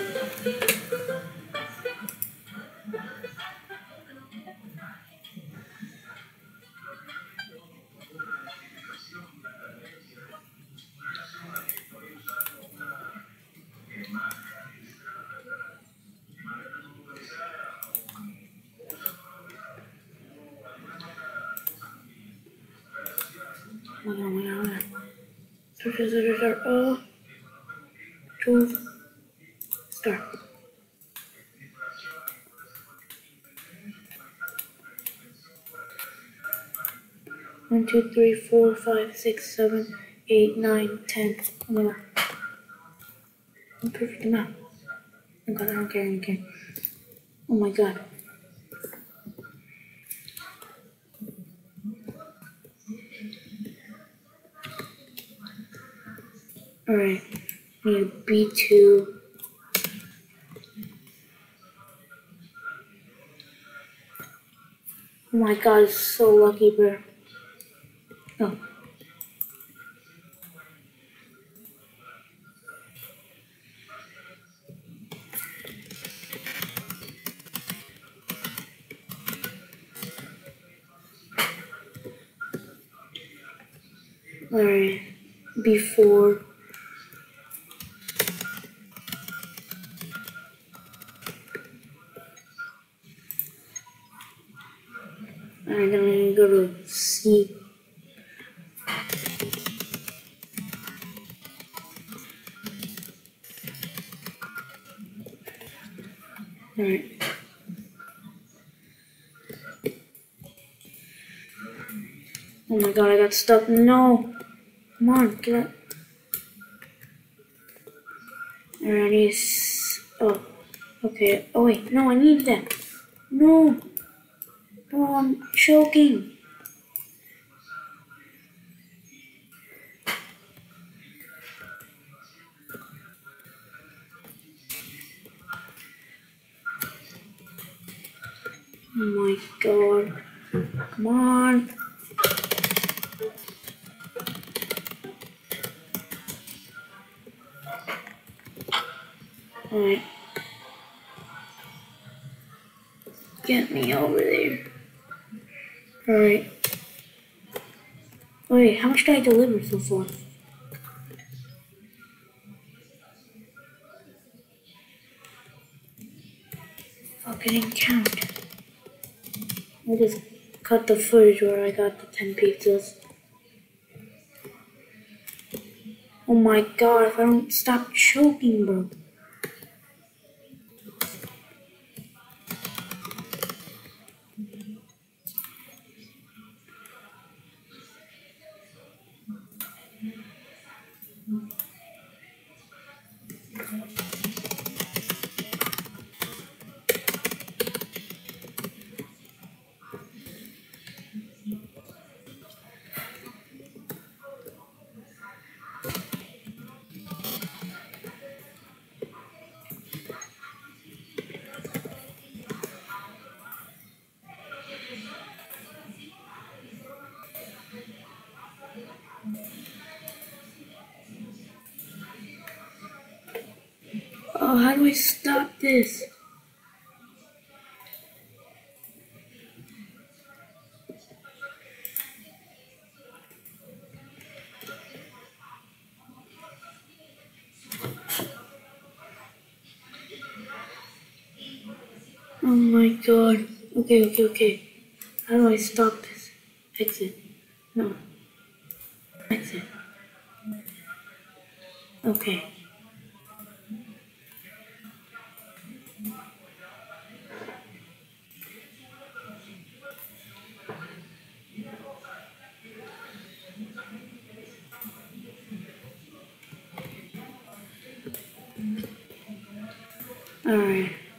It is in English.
God. Start, start, start, start. Oh. Two. One, two, three, four, five, six, seven, eight, nine, ten. My god. I'm perfect amount. Oh god, I don't care, I. Oh my god. Alright, need a B2. Oh my god, so lucky, bro. Oh. Alright, before. I'm gonna go to C. Alright. Oh my god, I got stuck. No! Come on, get up. Alright, I need Oh, okay. Oh wait, no, I need that. No! Oh, I'm choking. Oh my god. Come on. Alright. Get me over there. Alright. Wait, how much did I deliver so far? Fuck, I didn't count. I just cut the footage where I got the 10 pizzas. Oh my god, if I don't stop choking, bro. Oh, how do I stop this? Oh my god. Okay, okay, okay. How do I stop this? Exit. No. Exit. Okay. All right.